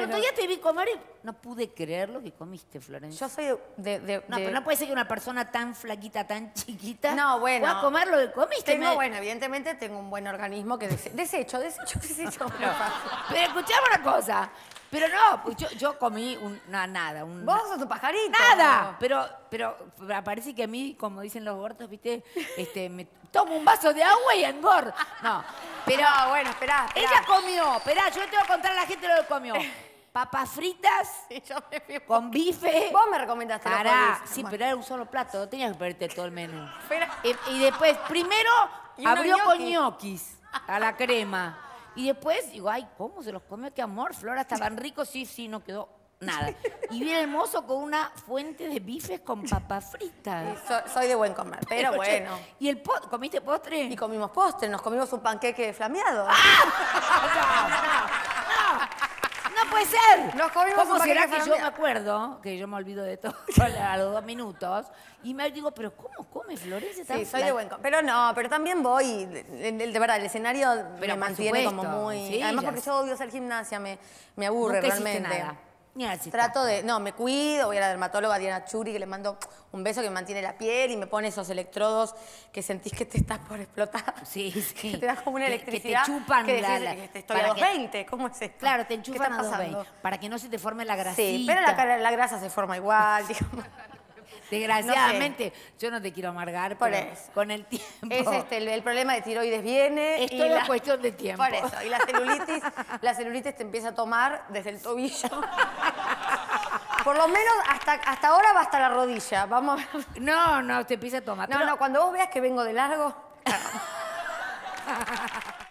el otro día te vi comer y no pude creer lo que comiste, Florencia. Yo soy de... de- No, de- pero no puede ser que una persona tan flaquita, tan chiquita, No, bueno. pueda comer lo que comiste. Tengo, Me- bueno, evidentemente tengo un buen organismo que dese- desecho, desecho, desecho. Pero escuchame una cosa. Pero no, pues yo, yo comí un, no, nada. Un, Vos sos un pajarito. Nada. Pero, pero parece que a mí, como dicen los gordos, ¿viste? Este, me tomo un vaso de agua y engordo. No. Pero Pero bueno, esperá, esperá. ella comió. Esperá, yo te voy a contar a la gente lo que comió. Papas fritas con bife. Vos me recomendaste los Pará, pollos, sí, pero era un solo plato, no tenías que pedirte todo el menú. Y, y después, primero Y abrió con ñoquis. a la crema. Y después, digo, ay, ¿cómo se los comió? Qué amor, Flora, estaban ricos. Sí, sí, no quedó nada. Y viene el mozo con una fuente de bifes con papas fritas. So- soy de buen comer, pero bueno. ¿Y el po- comiste postre? Y comimos postre, nos comimos un panqueque flameado. Puede ser. Nos comimos ¿Cómo será que yo me acuerdo, que yo me olvido de todo a los dos minutos, y me digo, pero ¿cómo come Florencia? tan Sí, soy de buen. Pero no, pero también voy, de, de- de verdad, el escenario Pero me mantiene como muy... sí, Además porque yo odio hacer gimnasia, me, me aburre Nunca realmente. nada. Trato de, no, me cuido, voy a la dermatóloga Diana Churi, que le mando un beso que me mantiene la piel y me pone esos electrodos que sentís que te estás por explotar. Sí, sí. Que te da como una Que- que te electricidad. chupan que la- decís, la- "Este, estoy a para los que- 20, ¿cómo es esto? Claro, te ¿Qué enchufan a dos pasando? veinte, para que no se te forme la grasita. Sí, pero la, la grasa se forma igual, digamos. Desgraciadamente, yo no te quiero amargar, Por pero eso. con el tiempo. Es este, el, el problema de tiroides viene. Es y todo la- cuestión de tiempo. Por eso. Y la celulitis, la celulitis te empieza a tomar desde el tobillo. Por lo menos hasta, hasta ahora va hasta la rodilla. Vamos a ver. No, no, te empieza a tomar. No, pero- no, cuando vos veas que vengo de largo.